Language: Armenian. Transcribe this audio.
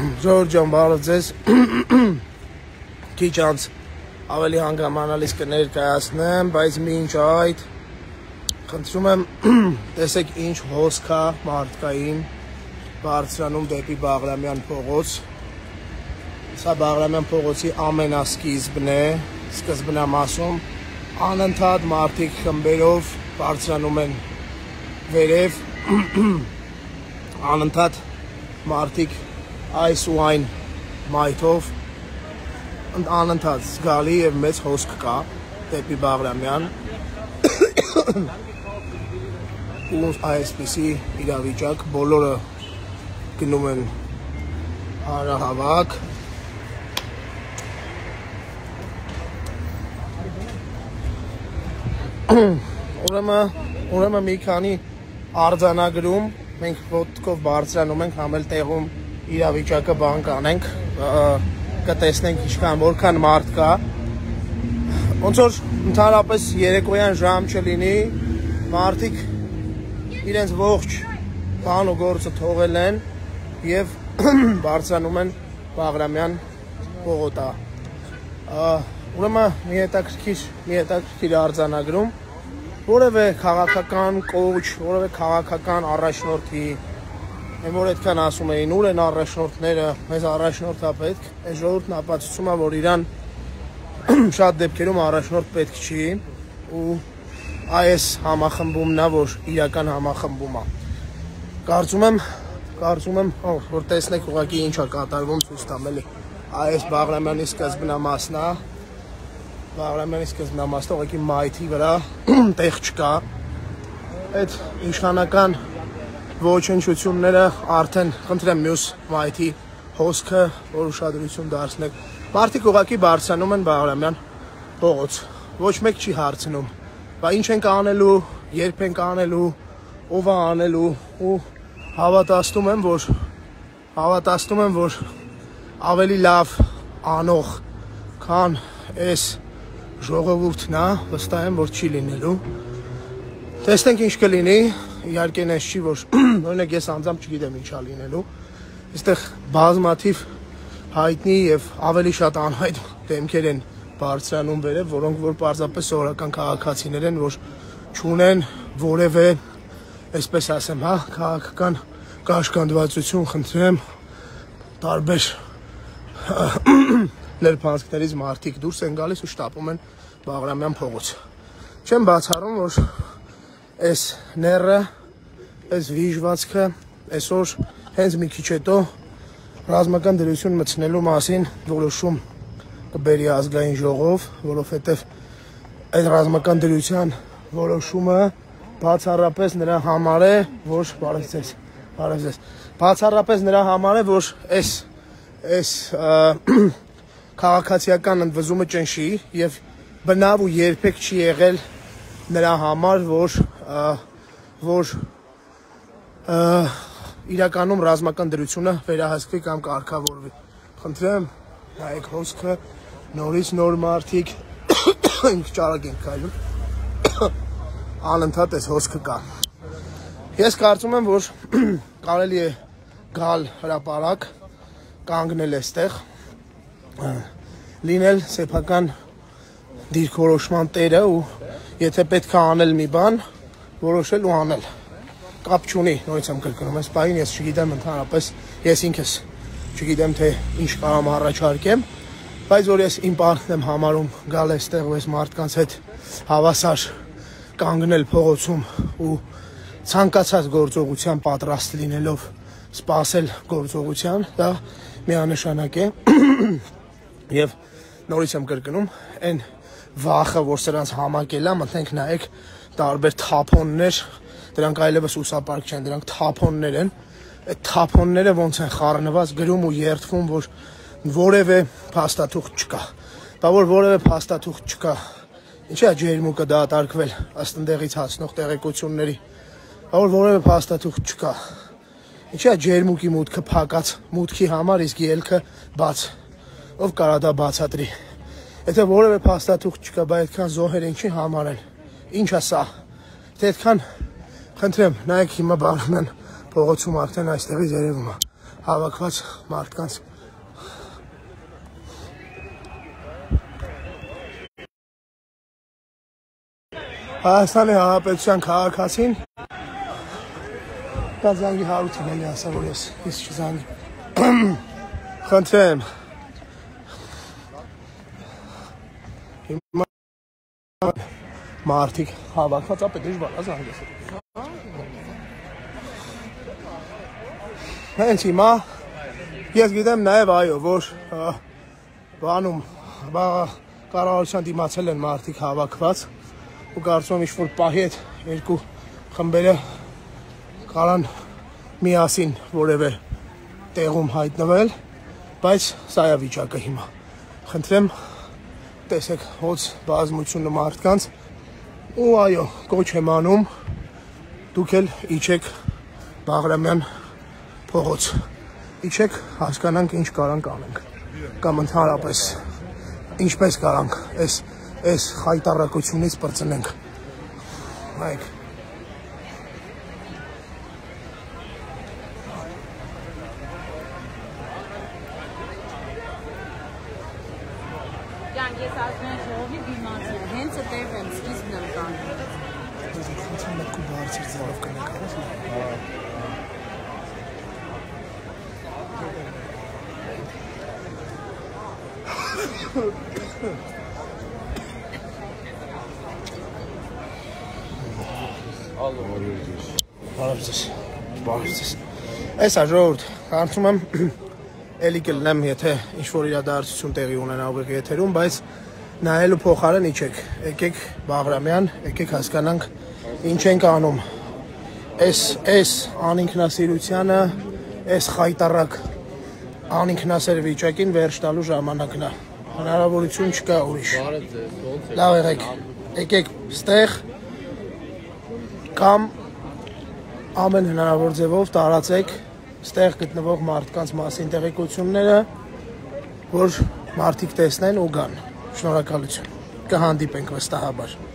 Ժորժ ջան, բարև ձեզ։ Քիչ անց ավելի հանգամանալից կներկայացնեմ, բայց մինչ այդ խնդրում եմ տեսեք ինչ հոսք է մարդկային բարձրանում դեպի Բաղրամյան փողոց։ Սա Բաղրամյան փողոցի ամենասկիզբն է, սկզբնա մասում անընդհատ մարդիկ խմբերով բարձրանում են վերև անընդհատ մարդիկ այս ու այն մայթով անընդհատ զգալի եւ մեծ հոսք կա դեպի Բաղրամյան ու այսպիսի իրավիճակ բոլորը գնում են հարահավաք ուրեմն ուրեմն մի քանի արձանագրում մենք ոդկով բարձրանում ենք համել տեղում իրավիճակը բան կանենք, կտեսնենք ինչքան որքան մարդ կա։ Ոնց որ ընդհանրապես երեկոյան ժամ չլինի, մարդիկ իրենց ողջ բան ու գործը թողել են եւ բարձրանում են Բաղրամյան պողոտա։ Ուրեմն մի հետաքրքիր, մի հետաքրքիր արձանագրում որևէ քաղաքական կոչ, որևէ քաղաքական առաջնորդի Եմ որ այդքան ասում էին, ուր են առաջնորդները, մեզ առաջնորդա պետք, այս ժողովուրդն ապացուցում է, որ իրան շատ դեպքերում առաջնորդ պետք չի ու այս համախմբումն է, որ իրական համախմբում է։ Կարծում եմ, կարծում եմ, որ տեսնեք ուղղակի ինչ է կատարվում ցույց տամ էլի։ Այս Բաղրամյանի սկզբնամասն է։ Բաղրամյանի սկզբնամասը ուղղակի մայթի վրա տեղ չկա։ Այդ իշխանական ոչնչությունները արդեն խնդրեմ մյուս մայթի հոսքը որ ուշադրություն դարձնեք մարդիկ ուղակի բարձրանում են Բաղրամյան փողոց ոչ մեկ չի հարցնում բա ինչ ենք անելու երբ ենք անելու ով է անելու ու հավատացնում եմ որ հավատացնում եմ որ ավելի լավ անող քան այս ժողովուրդն է վստահ եմ որ չի լինելու տեսնենք ինչ կլինի իհարկե նես չի որ օրինակ ես անձամբ չգիտեմ ինչա լինելու այստեղ բազմաթիվ հայտնի եւ ավելի շատ անհայտ դեմքեր են բարձրանում վերև որոնք որ պարզապես սովորական քաղաքացիներ են որ չունեն որևէ այսպես ասեմ հա քաղաքական կաշկանդվածություն խնդրեմ տարբեր ներփանցքներից մարդիկ դուրս են գալիս ու շտապում են Բաղրամյան փողոց չեմ բացառում որ այս ները, այս վիժվածքը այսօր հենց մի քիչ հետո ռազմական դրություն մտցնելու մասին որոշում կբերի ազգային ժողով, որովհետև այդ ռազմական դրության որոշումը բացառապես նրա համար է, որ բարեցես, բարեցես։ Բացառապես նրա համար է, որ այս այս քաղաքացիական ընդվզումը ճնշի եւ բնավ ու երբեք չի եղել նրա համար, որ որ իրականում ռազմական դրությունը վերահսկվի կամ կարգավորվի։ Խնդրեմ, նայեք հոսքը, նորից նոր մարդիկ ինք ճարակ են քայլում։ Անընդհատ էս հոսքը կա։ Ես կարծում եմ, որ կարելի է գալ հրաապարակ, կանգնել այստեղ, լինել սեփական դիրքորոշման տերը ու եթե պետք է անել մի բան, որոշել ու անել։ Կապ չունի, նորից եմ կրկնում, այս բանին ես չգիտեմ ընդհանրապես, ես ինքս չգիտեմ թե ինչ կարամ առաջարկեմ, բայց որ ես իմ պարտն եմ համարում գալ այստեղ ու այս մարդկանց հետ հավասար կանգնել փողոցում ու ցանկացած գործողության պատրաստ լինելով սпасել գործողության, դա միանշանակ է։ Եվ նորից եմ կրկնում, այն վախը, որ սրանց համակել է, մտնենք նայեք տարբեր թափոններ, դրանք այլևս ուսապարկ չեն, դրանք թափոններ են։ Այդ թափոնները ոնց են խառնված գրում ու երթվում, որ որևէ փաստաթուղթ չկա։ Բա որ որևէ փաստաթուղթ չկա։ Ինչի՞ է ջերմուկը դատարկվել ըստ ընդեղից հացնող տեղեկությունների։ Բա որ որևէ փաստաթուղթ չկա։ Ինչի՞ է ջերմուկի մուտքը փակած մուտքի համար, իսկ ելքը բաց։ Ով կարա դա բացատրի։ Եթե որևէ փաստաթուղթ չկա, բա այդքան զոհեր ինչի համար են Ինչ է սա։ Դե այդքան խնդրեմ, նայեք հիմա բաղում են փողոցում արդեն այստեղից երևում է։ հավաքված մարդկանց Հայաստանի Հանրապետության քաղաքացին կա զանգի հարուցին էլի ասա որ ես ես չզանգի խնդրեմ հիմա մարդիկ հավաքված ապե դժվար է զանգես հենց հիմա ես գիտեմ նաև այո որ բանում բա կառավարության դիմացել են մարդիկ հավաքված ու կարծում եմ ինչ-որ պահի այդ երկու խմբերը կարան միասին որևէ տեղում հայտնվել, բայց սա է վիճակը հիմա։ Խնդրեմ տեսեք հոց բազմությունը մարդկանց ու այո, կոչ եմ անում դուք էլ իջեք Բաղրամյան փողոց։ Իջեք հասկանանք ինչ կարանք անենք կամ ընդհանրապես ինչպես կարանք այս այս խայտարակությունից բրծնենք։ Նայեք։ Ջան, ես ասում եմ ժողովի դիմացի, հենց այդտեղ եմ սկիզբն եմ կանում։ Դուք խնդրում եք ու բարձր ձևով կնեք, Բարև ձեզ։ Բարև ձեզ։ Այսա ժողովուրդ, կարծում եմ էլի կլնեմ, եթե ինչ որ իրադարձություն տեղի ունենա ուղիղ եթերում, բայց նայելու փոխարեն իջեք, եկեք Բաղրամյան, եկեք հասկանանք ինչ ենք անում։ Այս այս անինքնասիրությանը, այս խայտարակ անինքնասեր վիճակին վերջ տալու ժամանակն է։ Հնարավորություն չկա ուրիշ։ Լավ եղեք։ Եկեք ստեղ կամ ամեն հնարավոր ձևով տարածեք ստեղ գտնվող մարդկանց մասին տեղեկությունները, որ մարդիկ տեսնեն ու գան։ Շնորհակալություն։ Կհանդիպենք վստահաբար։